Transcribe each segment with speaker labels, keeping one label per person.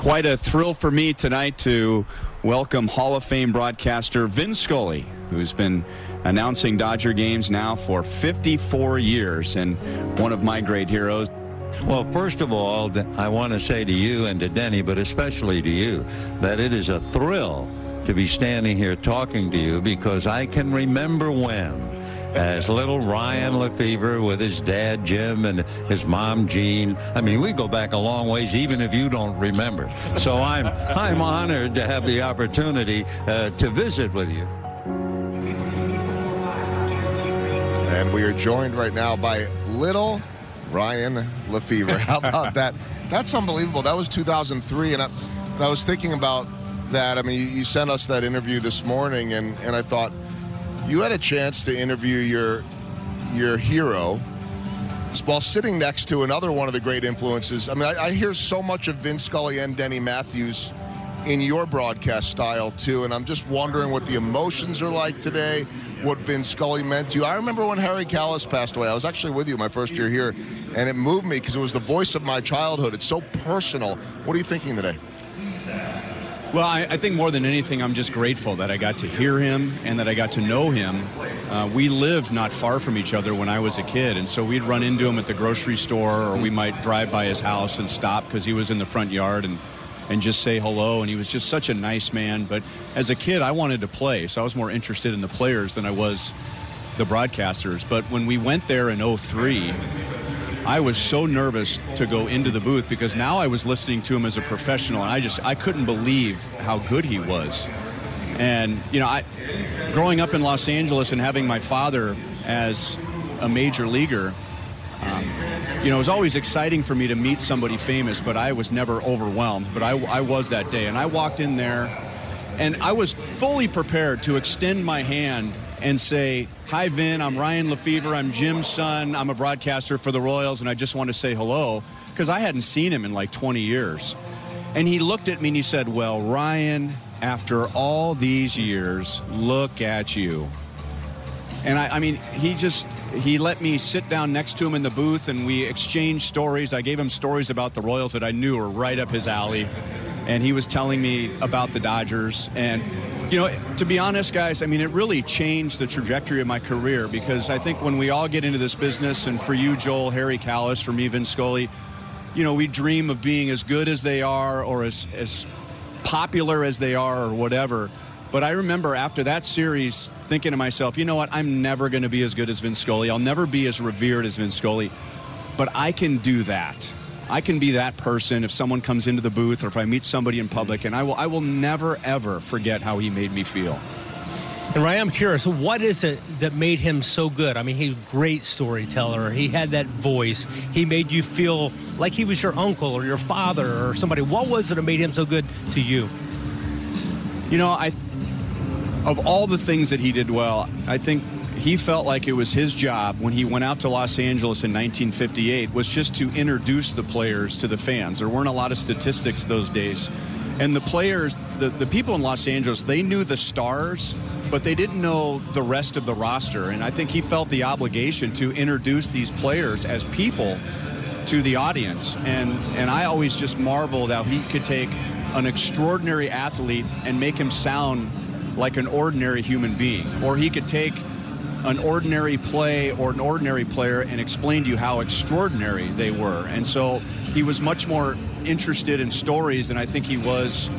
Speaker 1: quite a thrill for me tonight to welcome Hall of Fame broadcaster Vin Scully, who's been announcing Dodger games now for 54 years and one of my great heroes.
Speaker 2: Well, first of all, I want to say to you and to Denny, but especially to you, that it is a thrill to be standing here talking to you because I can remember when as little Ryan Lefebvre with his dad Jim and his mom Jean. I mean, we go back a long ways, even if you don't remember. So I'm I'm honored to have the opportunity uh, to visit with you.
Speaker 3: And we are joined right now by little Ryan Lefebvre. How about that? That's unbelievable. That was 2003, and I, and I was thinking about that. I mean, you, you sent us that interview this morning, and, and I thought you had a chance to interview your your hero while sitting next to another one of the great influences. I mean, I, I hear so much of Vin Scully and Denny Matthews in your broadcast style too, and I'm just wondering what the emotions are like today, what Vin Scully meant to you. I remember when Harry Kalas passed away. I was actually with you my first year here, and it moved me because it was the voice of my childhood. It's so personal. What are you thinking today?
Speaker 1: Well, I, I, think more than anything, I'm just grateful that I got to hear him and that I got to know him. Uh, we lived not far from each other when I was a kid, and so we'd run into him at the grocery store, or we might drive by his house and stop because he was in the front yard and and just say hello. And he was just such a nice man. But as a kid, I wanted to play, so I was more interested in the players than I was the broadcasters. But when we went there in 03, I was so nervous to go into the booth because now I was listening to him as a professional, and I just I couldn't believe how good he was. And you know, I growing up in Los Angeles and having my father as a major leaguer, um, you know, it was always exciting for me to meet somebody famous, but I was never overwhelmed. But I, I was that day, and I walked in there, and I was fully prepared to extend my hand and say, Hi, Vin, I'm Ryan Lefebvre. I'm Jim's son. I'm a broadcaster for the Royals, and I just want to say hello because I hadn't seen him in like 20 years. And he looked at me and he said, Well, Ryan, after all these years, look at you. And I, I mean, he just, he let me sit down next to him in the booth and we exchanged stories. I gave him stories about the Royals that I knew were right up his alley. And he was telling me about the Dodgers. And you know, to be honest, guys, I mean, it really changed the trajectory of my career because I think when we all get into this business, and for you, Joel, Harry Kalas, for me, Vin Scully, you know, we dream of being as good as they are or as, as popular as they are or whatever. But I remember after that series thinking to myself, you know what, I'm never going to be as good as Vin Scully. I'll never be as revered as Vin Scully. But I can do that. I can be that person if someone comes into the booth or if I meet somebody in public, and I will, I will never ever forget how he made me feel.
Speaker 4: And Ryan, I'm curious, what is it that made him so good? I mean, he's a great storyteller. He had that voice. He made you feel like he was your uncle or your father or somebody. What was it that made him so good to you?
Speaker 1: You know, I of all the things that he did well, I think he felt like it was his job when he went out to Los Angeles in 1958 was just to introduce the players to the fans. There weren't a lot of statistics those days. And the players, the, the people in Los Angeles, they knew the stars, but they didn't know the rest of the roster. And I think he felt the obligation to introduce these players as people to the audience. And, and I always just marveled how he could take an extraordinary athlete and make him sound like an ordinary human being. Or he could take an ordinary play or an ordinary player and explain to you how extraordinary they were. And so he was much more interested in stories than I think he was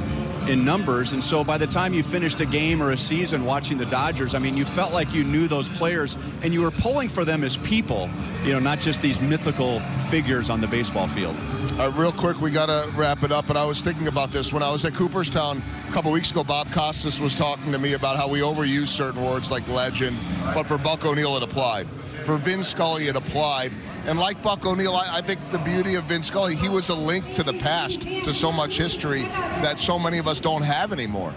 Speaker 1: in numbers. And so by the time you finished a game or a season watching the Dodgers, I mean, you felt like you knew those players and you were pulling for them as people, you know, not just these mythical figures on the baseball field.
Speaker 3: Uh, real quick, we got to wrap it up. And I was thinking about this when I was at Cooperstown a couple weeks ago. Bob Costas was talking to me about how we overuse certain words like legend, but for Buck O'Neil, it applied. For Vin Scully, it applied. And like Buck O'Neil, I, I, think the beauty of Vin Scully, he was a link to the past, to so much history that so many of us don't have anymore.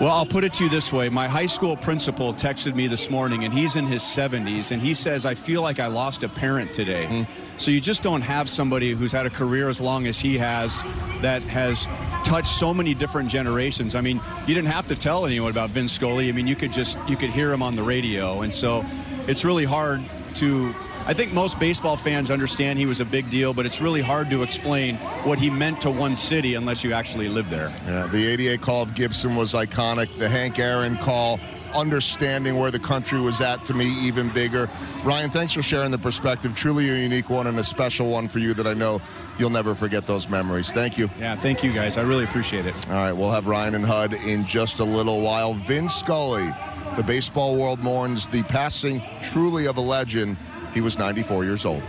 Speaker 1: Well, I'll put it to you this way. My high school principal texted me this morning, and he's in his 70s, and he says, I feel like I lost a parent today. Mm. So you just don't have somebody who's had a career as long as he has that has touched so many different generations. I mean, you didn't have to tell anyone about Vin Scully. I mean, you could just, you could hear him on the radio. And so it's really hard to I think most baseball fans understand he was a big deal, but it's really hard to explain what he meant to one city unless you actually live there.
Speaker 3: Yeah, the 88 call of Gibson was iconic. The Hank Aaron call, understanding where the country was at, to me, even bigger. Ryan, thanks for sharing the perspective. Truly a unique one and a special one for you that I know you'll never forget those memories. Thank you.
Speaker 1: Yeah, thank you guys. I really appreciate it.
Speaker 3: All right, we'll have Ryan and Hud in just a little while. Vin Scully, the baseball world mourns the passing truly of a legend. He was 94 years old.